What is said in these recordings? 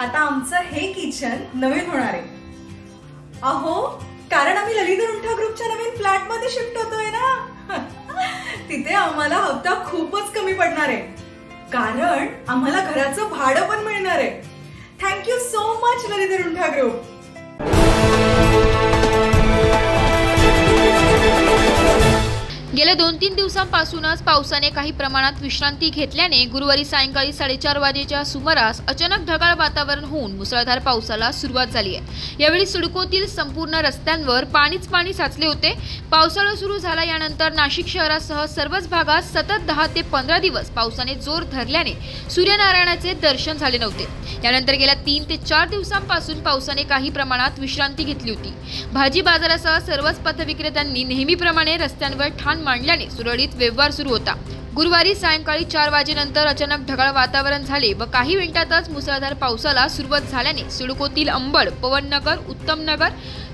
आता आमचं हे किचन नवीन होणार आहे. अहो कारण आम्ही ललित रुंठा ग्रुपच्या नवीन फ्लॅटमध्ये शिफ्ट होतोय ना? तिथे आम्हाला हप्ता खूपच कमी पडणार आहे. कारण आम्हाला घराचं भाडं पण मिळणार आहे. Thank you so much Lalit Runtha group गेल्या दोन तीन दिवसांपासूनच पावसाने काही प्रमाणात विश्रांती घेतल्याने गुरुवारी सायंकाळी साडेचार वाजेच्या सुमारास अचानक ढगाळ वातावरण होऊन मुसळधार पावसाला सुरुवात झाली आहे. यावेळी सिडकोतील संपूर्ण रस्त्यांवर पाणीच पाणी साचले होते. पावसाळा सुरू झाला यानंतर नाशिक शहरासह सर्वच भागात सतत दहा ते पंधरा दिवस पावसाने जोर धरल्याने सूर्यनारायणाचे दर्शन झाले नव्हते. यानंतर गेल्या तीन ते चार दिवसांपासून पावसाने काही प्रमाणात विश्रांती घेतली होती. भाजी बाजारासह सर्वच पथविक्रेत्यांनी नेहमीप्रमाणे रस्त्यांवर ठाण मांडल्याने सुरळीत व्यवहार सुरू होता. गुरुवारी सायंकाळी चार वाजेनंतर अचानक ढगाळ वातावरण झाले व काही मिनिटातच मुसळधार पावसाला सुरुवात झाल्याने सिडकोतील अंबड पवननगर उत्तमनगर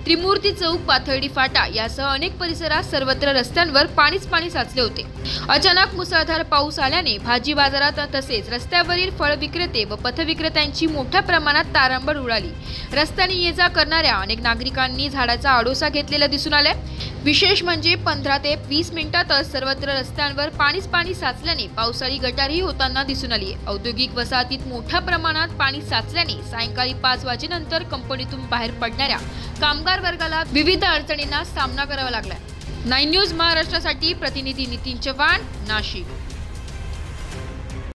त्रिमूर्ती चौक पाथर्डी फाटा यासह अनेक परिसरात सर्वत्र रस्त्यांवर पाणीच पाणी साचले होते. अचानक मुसळधार पाऊस आल्याने भाजी बाजारात तसेच रस्त्यावरील फळ विक्रेते व पथविक्रेत्यांची मोठ्या प्रमाणात तारांबळ उडाली. रस्त्याने ये जा करणाऱ्या अनेक नागरिकांनी झाडाचा आडोसा घेतलेला दिसून आलाय. विशेष म्हणजे पंधरा ते वीस मिनिटातच सर्वत्र रस्त्यांवर पाणीच पाणी साचल्याने पावसाळी गटारही होताना दिसून आली आहे. औद्योगिक वसाहतीत मोठ्या प्रमाणात पाणी साचल्याने सायंकाळी पाच वाजेनंतर कंपनीतून बाहेर पडणाऱ्या कामगार वर्गाला विविध अडचणींना सामना करावा लागलाय. नाईन न्यूज महाराष्ट्रासाठी प्रतिनिधी नितीन चव्हाण नाशिक.